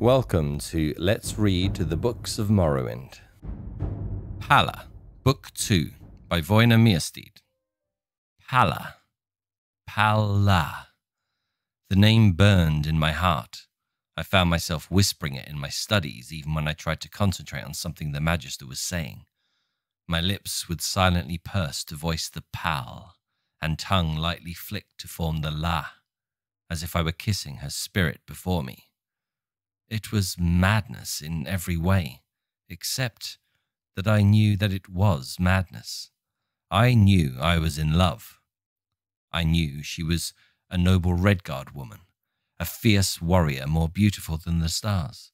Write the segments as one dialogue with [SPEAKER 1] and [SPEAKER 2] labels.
[SPEAKER 1] Welcome to Let's Read the Books of Morrowind. Palla, Book 2 by Voina Miersteed. Palla. Palla. The name burned in my heart. I found myself whispering it in my studies even when I tried to concentrate on something the Magister was saying. My lips would silently purse to voice the pal, and tongue lightly flick to form the la, as if I were kissing her spirit before me. It was madness in every way, except that I knew that it was madness. I knew I was in love. I knew she was a noble Redguard woman, a fierce warrior more beautiful than the stars.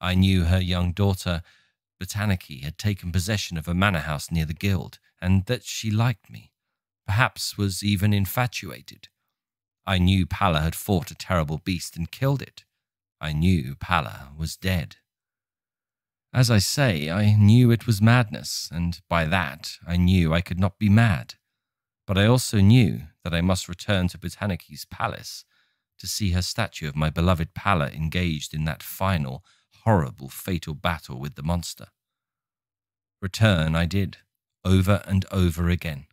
[SPEAKER 1] I knew her young daughter, Botaniki, had taken possession of a manor house near the guild, and that she liked me, perhaps was even infatuated. I knew Palla had fought a terrible beast and killed it. I knew Palla was dead. As I say, I knew it was madness, and by that I knew I could not be mad. But I also knew that I must return to Botaniki's palace to see her statue of my beloved Palla engaged in that final, horrible, fatal battle with the monster. Return I did, over and over again.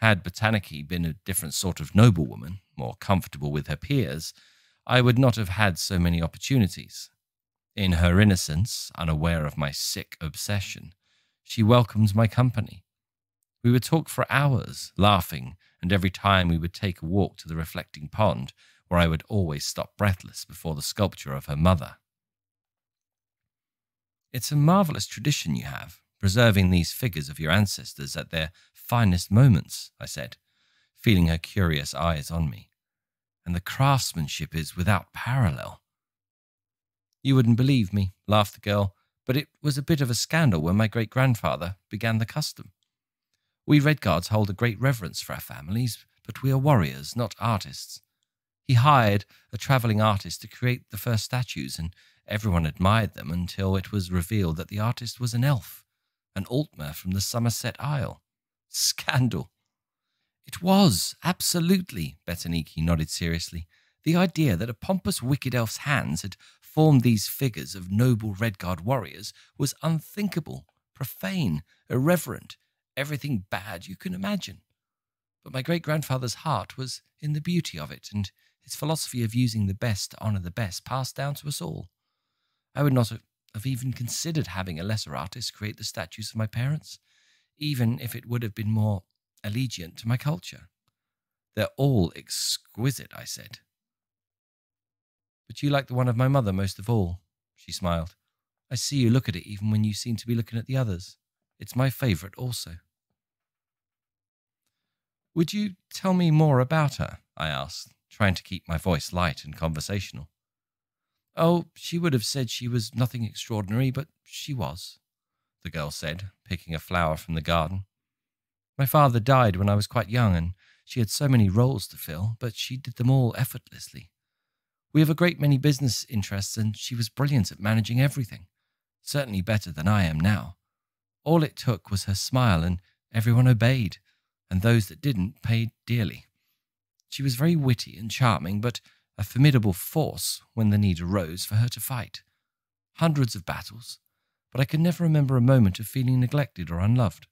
[SPEAKER 1] Had Botaniki been a different sort of noblewoman, more comfortable with her peers, I would not have had so many opportunities. In her innocence, unaware of my sick obsession, she welcomed my company. We would talk for hours, laughing, and every time we would take a walk to the reflecting pond, where I would always stop breathless before the sculpture of her mother. It's a marvelous tradition you have, preserving these figures of your ancestors at their finest moments, I said, feeling her curious eyes on me and the craftsmanship is without parallel. You wouldn't believe me, laughed the girl, but it was a bit of a scandal when my great grandfather began the custom. We Redguards hold a great reverence for our families, but we are warriors, not artists. He hired a travelling artist to create the first statues, and everyone admired them until it was revealed that the artist was an elf, an Altmer from the Summerset Isle. Scandal! It was, absolutely, Botaniki nodded seriously. The idea that a pompous wicked elf's hands had formed these figures of noble Redguard warriors was unthinkable, profane, irreverent, everything bad you can imagine. But my great grandfather's heart was in the beauty of it, and his philosophy of using the best to honour the best passed down to us all. I would not have even considered having a lesser artist create the statues of my parents, even if it would have been more allegiant to my culture. They're all exquisite, I said. But you like the one of my mother most of all, she smiled. I see you look at it even when you seem to be looking at the others. It's my favourite also. Would you tell me more about her? I asked, trying to keep my voice light and conversational. Oh, she would have said she was nothing extraordinary, but she was, the girl said, picking a flower from the garden. My father died when I was quite young, and she had so many roles to fill, but she did them all effortlessly. We have a great many business interests, and she was brilliant at managing everything, certainly better than I am now. All it took was her smile, and everyone obeyed, and those that didn't paid dearly. She was very witty and charming, but a formidable force when the need arose for her to fight. Hundreds of battles, but I can never remember a moment of feeling neglected or unloved.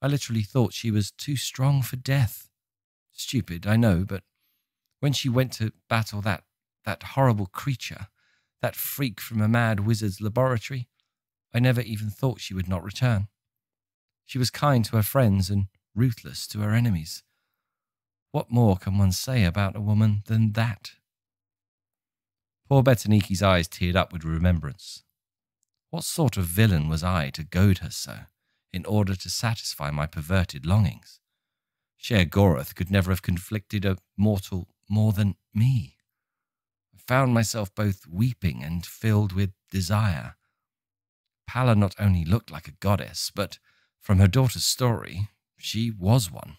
[SPEAKER 1] I literally thought she was too strong for death. Stupid, I know, but when she went to battle that, that horrible creature, that freak from a mad wizard's laboratory, I never even thought she would not return. She was kind to her friends and ruthless to her enemies. What more can one say about a woman than that? Poor Botaniki's eyes teared up with remembrance. What sort of villain was I to goad her so? In order to satisfy my perverted longings. Sheogorath could never have conflicted a mortal more than me. I found myself both weeping and filled with desire. Palla not only looked like a goddess, but from her daughter's story, she was one.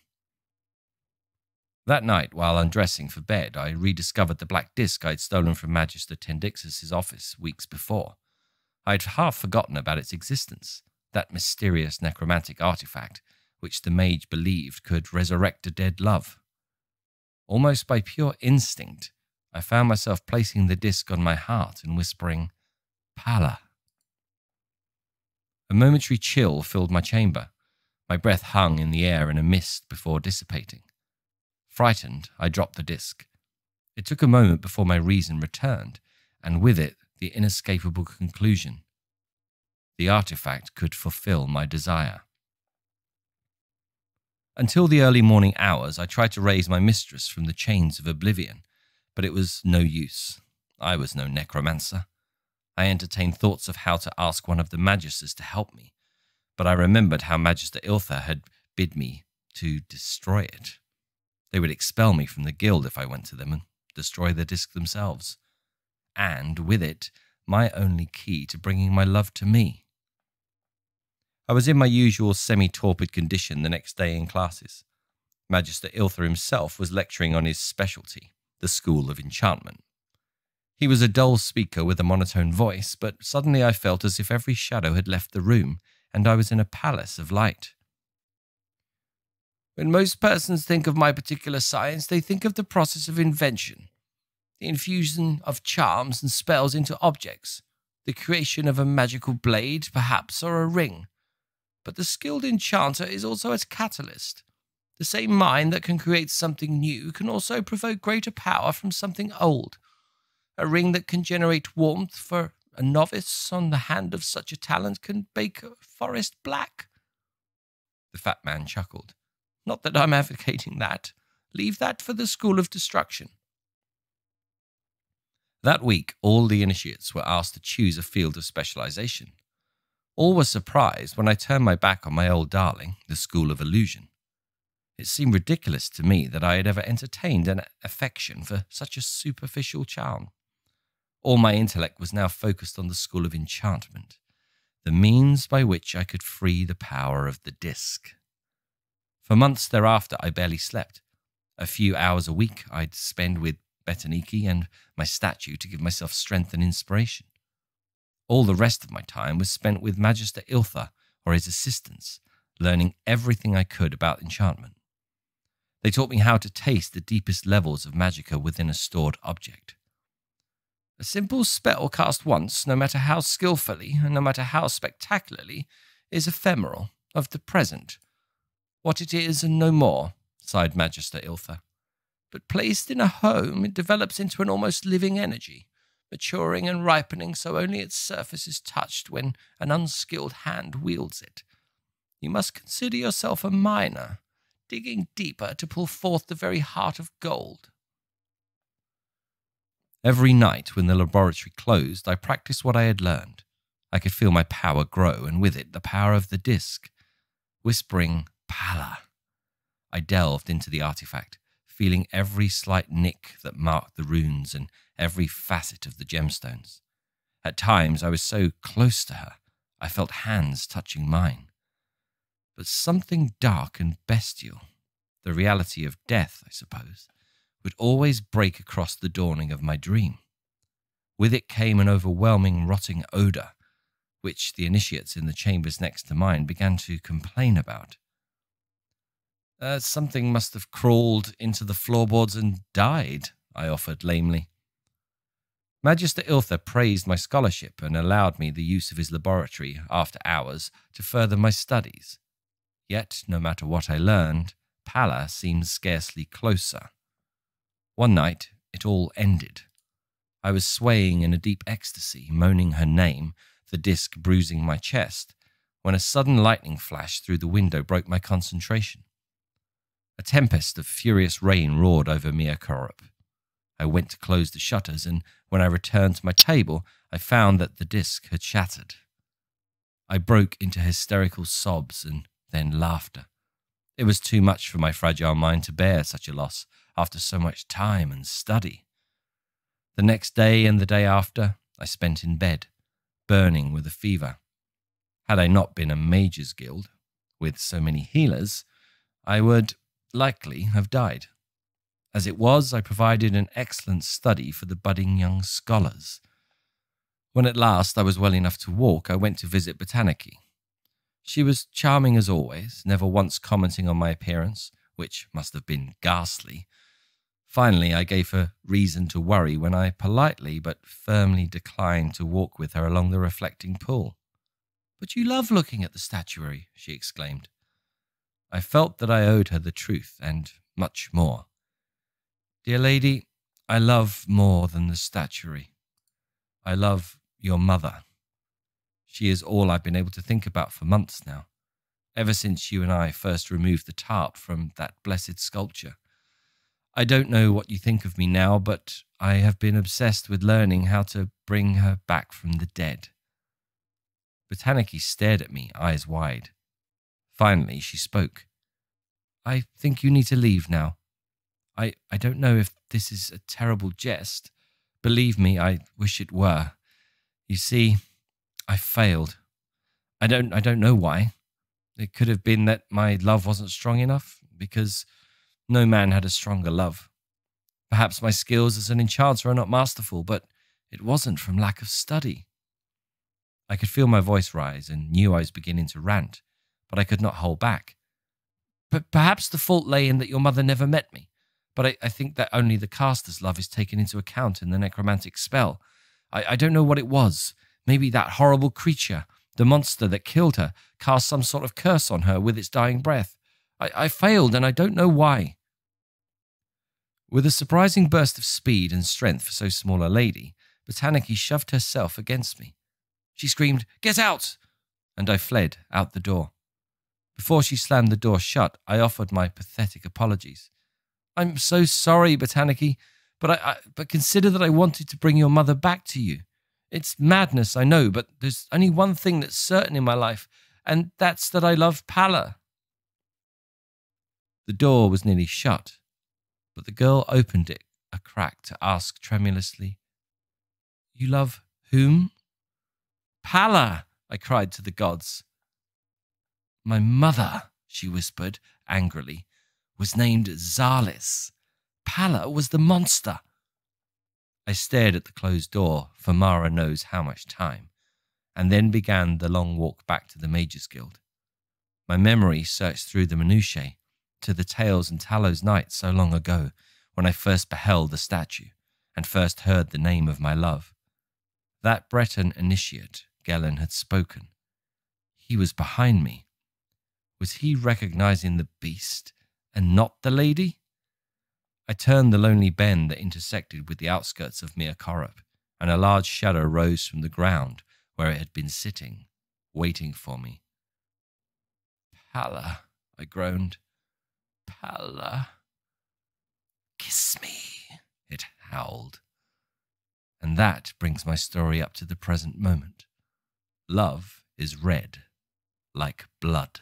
[SPEAKER 1] That night, while undressing for bed, I rediscovered the black disc I'd stolen from Magister Tendixus's office weeks before. I'd half forgotten about its existence that mysterious necromantic artifact which the mage believed could resurrect a dead love. Almost by pure instinct, I found myself placing the disc on my heart and whispering, Palla. A momentary chill filled my chamber. My breath hung in the air in a mist before dissipating. Frightened, I dropped the disc. It took a moment before my reason returned, and with it the inescapable conclusion. The artifact could fulfill my desire. Until the early morning hours, I tried to raise my mistress from the chains of oblivion, but it was no use. I was no necromancer. I entertained thoughts of how to ask one of the magisters to help me, but I remembered how Magister Iltha had bid me to destroy it. They would expel me from the guild if I went to them and destroy the disc themselves, and with it, my only key to bringing my love to me. I was in my usual semi torpid condition the next day in classes. Magister Iltha himself was lecturing on his specialty, the School of Enchantment. He was a dull speaker with a monotone voice, but suddenly I felt as if every shadow had left the room and I was in a palace of light. When most persons think of my particular science, they think of the process of invention, the infusion of charms and spells into objects, the creation of a magical blade, perhaps, or a ring. But the skilled enchanter is also a catalyst. The same mind that can create something new can also provoke greater power from something old a ring that can generate warmth for a novice on the hand of such a talent can bake a forest black. The fat man chuckled. Not that I'm advocating that. Leave that for the school of destruction. That week, all the initiates were asked to choose a field of specialization. All were surprised when I turned my back on my old darling, the School of Illusion. It seemed ridiculous to me that I had ever entertained an affection for such a superficial charm. All my intellect was now focused on the school of enchantment, the means by which I could free the power of the disc. For months thereafter, I barely slept. A few hours a week I'd spend with Botaniki and my statue to give myself strength and inspiration. All the rest of my time was spent with Magister Iltha or his assistants, learning everything I could about enchantment. They taught me how to taste the deepest levels of magicka within a stored object. A simple spell cast once, no matter how skilfully and no matter how spectacularly, is ephemeral, of the present. What it is and no more, sighed Magister Iltha. But placed in a home, it develops into an almost living energy, maturing and ripening so only its surface is touched when an unskilled hand wields it. You must consider yourself a miner, digging deeper to pull forth the very heart of gold. Every night when the laboratory closed, I practiced what I had learned. I could feel my power grow, and with it, the power of the disc. Whispering, Palla, I delved into the artifact, feeling every slight nick that marked the runes and every facet of the gemstones. At times, I was so close to her, I felt hands touching mine. But something dark and bestial, the reality of death, I suppose, would always break across the dawning of my dream. With it came an overwhelming rotting odour, which the initiates in the chambers next to mine began to complain about. Uh, something must have crawled into the floorboards and died, I offered lamely. Magister Iltha praised my scholarship and allowed me the use of his laboratory after hours to further my studies. Yet, no matter what I learned, Palla seemed scarcely closer. One night, it all ended. I was swaying in a deep ecstasy, moaning her name, the disc bruising my chest, when a sudden lightning flash through the window broke my concentration. A tempest of furious rain roared over Mia I went to close the shutters, and when I returned to my table, I found that the disc had shattered. I broke into hysterical sobs and then laughter. It was too much for my fragile mind to bear such a loss, after so much time and study. The next day and the day after, I spent in bed, burning with a fever. Had I not been a mage's guild, with so many healers, I would likely have died. As it was, I provided an excellent study for the budding young scholars. When at last I was well enough to walk, I went to visit Botaniki. She was charming as always, never once commenting on my appearance, which must have been ghastly, Finally, I gave her reason to worry when I politely but firmly declined to walk with her along the reflecting pool. But you love looking at the statuary, she exclaimed. I felt that I owed her the truth and much more. Dear lady, I love more than the statuary. I love your mother. She is all I've been able to think about for months now, ever since you and I first removed the tarp from that blessed sculpture. I don't know what you think of me now, but I have been obsessed with learning how to bring her back from the dead. Botaniki stared at me, eyes wide. Finally, she spoke. I think you need to leave now. I, I don't know if this is a terrible jest. Believe me, I wish it were. You see, I failed. I don't I don't know why. It could have been that my love wasn't strong enough, because no man had a stronger love. Perhaps my skills as an enchanter are not masterful, but it wasn't from lack of study. I could feel my voice rise and knew I was beginning to rant, but I could not hold back. But perhaps the fault lay in that your mother never met me. But I, I think that only the caster's love is taken into account in the necromantic spell. I, I don't know what it was. Maybe that horrible creature, the monster that killed her, cast some sort of curse on her with its dying breath. I, I failed, and I don't know why. With a surprising burst of speed and strength for so small a lady, Botaniki shoved herself against me. She screamed, Get out! And I fled out the door. Before she slammed the door shut, I offered my pathetic apologies. I'm so sorry, Botaniki, but I, I, but consider that I wanted to bring your mother back to you. It's madness, I know, but there's only one thing that's certain in my life, and that's that I love Palla. The door was nearly shut, but the girl opened it a crack to ask tremulously, You love whom? Palla, I cried to the gods. My mother, she whispered angrily, was named Zalis. Palla was the monster. I stared at the closed door for Mara knows how much time, and then began the long walk back to the Mages Guild. My memory searched through the minutiae to the tales and Tallows night so long ago when I first beheld the statue and first heard the name of my love. That Breton initiate Gelen had spoken. He was behind me, was he recognizing the beast and not the lady? I turned the lonely bend that intersected with the outskirts of Mir and a large shadow rose from the ground where it had been sitting, waiting for me. Palla, I groaned. Palla. Kiss me, it howled. And that brings my story up to the present moment. Love is red, like blood.